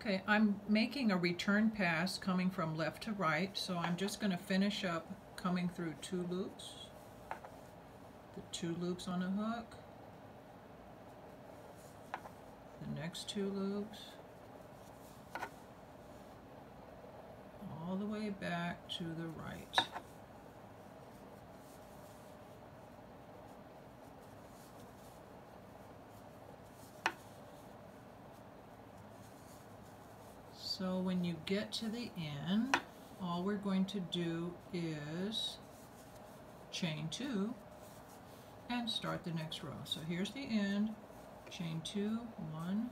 Okay, I'm making a return pass coming from left to right, so I'm just going to finish up coming through two loops, the two loops on a hook, the next two loops, all the way back to the right. So when you get to the end, all we're going to do is chain two and start the next row. So here's the end, chain two, one,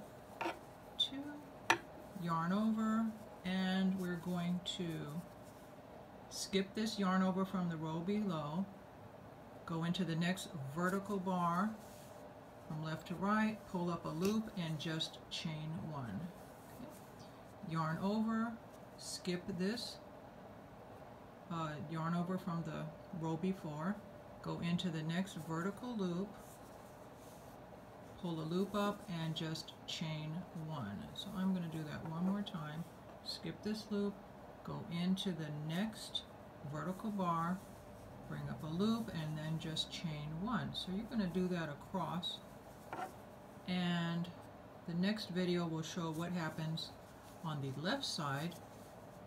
two, yarn over, and we're going to skip this yarn over from the row below, go into the next vertical bar from left to right, pull up a loop, and just chain one yarn over, skip this, uh, yarn over from the row before, go into the next vertical loop, pull a loop up and just chain one. So I'm going to do that one more time. Skip this loop, go into the next vertical bar, bring up a loop and then just chain one. So you're going to do that across and the next video will show what happens on the left side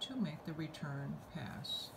to make the return pass.